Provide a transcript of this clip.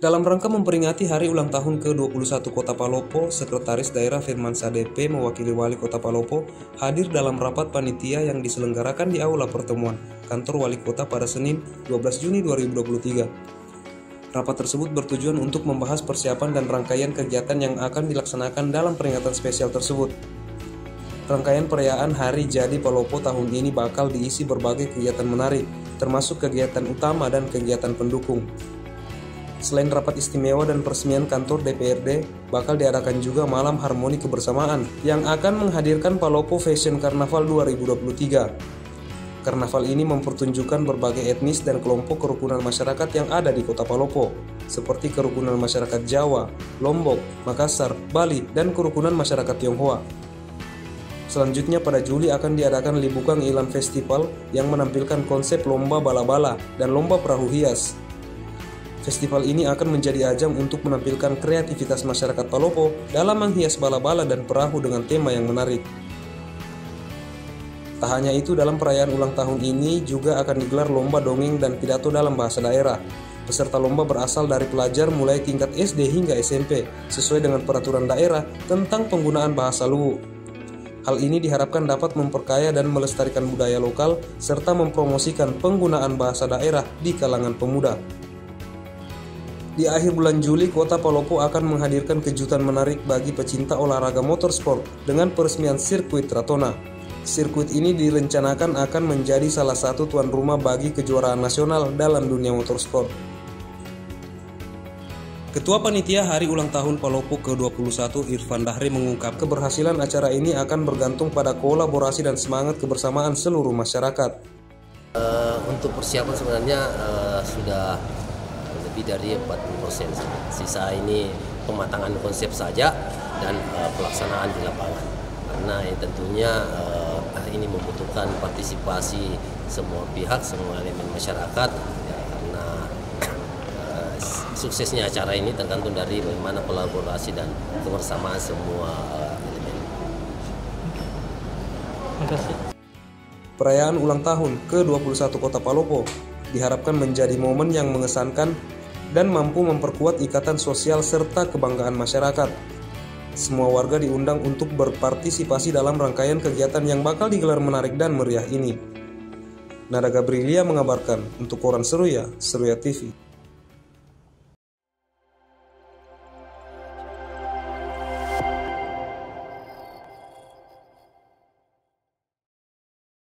Dalam rangka memperingati hari ulang tahun ke-21 Kota Palopo, Sekretaris Daerah Firman SADP mewakili Wali Kota Palopo hadir dalam rapat panitia yang diselenggarakan di Aula Pertemuan Kantor Wali Kota pada Senin 12 Juni 2023. Rapat tersebut bertujuan untuk membahas persiapan dan rangkaian kegiatan yang akan dilaksanakan dalam peringatan spesial tersebut. Rangkaian perayaan Hari Jadi Palopo tahun ini bakal diisi berbagai kegiatan menarik, termasuk kegiatan utama dan kegiatan pendukung. Selain rapat istimewa dan peresmian kantor DPRD, bakal diadakan juga malam harmoni kebersamaan yang akan menghadirkan Palopo Fashion Carnaval 2023. Karnaval ini mempertunjukkan berbagai etnis dan kelompok kerukunan masyarakat yang ada di kota Palopo, seperti kerukunan masyarakat Jawa, Lombok, Makassar, Bali, dan kerukunan masyarakat Tionghoa. Selanjutnya pada Juli akan diadakan Libukang Ilan Festival yang menampilkan konsep lomba bala-bala dan lomba perahu hias Festival ini akan menjadi ajang untuk menampilkan kreativitas masyarakat Palopo dalam menghias bala-bala dan perahu dengan tema yang menarik. Tak hanya itu, dalam perayaan ulang tahun ini juga akan digelar lomba dongeng dan pidato dalam bahasa daerah. Peserta lomba berasal dari pelajar mulai tingkat SD hingga SMP, sesuai dengan peraturan daerah tentang penggunaan bahasa Luwu. Hal ini diharapkan dapat memperkaya dan melestarikan budaya lokal serta mempromosikan penggunaan bahasa daerah di kalangan pemuda. Di akhir bulan Juli, kota Palopo akan menghadirkan kejutan menarik bagi pecinta olahraga motorsport dengan peresmian sirkuit Ratona. Sirkuit ini direncanakan akan menjadi salah satu tuan rumah bagi kejuaraan nasional dalam dunia motorsport. Ketua Panitia Hari Ulang Tahun Palopo ke-21 Irfan Dahri mengungkap keberhasilan acara ini akan bergantung pada kolaborasi dan semangat kebersamaan seluruh masyarakat. Uh, untuk persiapan sebenarnya uh, sudah lebih dari 40%. Sisa ini pematangan konsep saja dan uh, pelaksanaan di lapangan. Karena ya, tentunya uh, ini membutuhkan partisipasi semua pihak, semua elemen masyarakat ya, karena uh, suksesnya acara ini tergantung dari bagaimana kolaborasi dan kebersamaan semua uh, elemen. Perayaan ulang tahun ke-21 Kota Palopo diharapkan menjadi momen yang mengesankan dan mampu memperkuat ikatan sosial serta kebanggaan masyarakat. Semua warga diundang untuk berpartisipasi dalam rangkaian kegiatan yang bakal digelar menarik dan meriah ini. Nada Gabrilia mengabarkan untuk Koran Seruya, Seruya TV.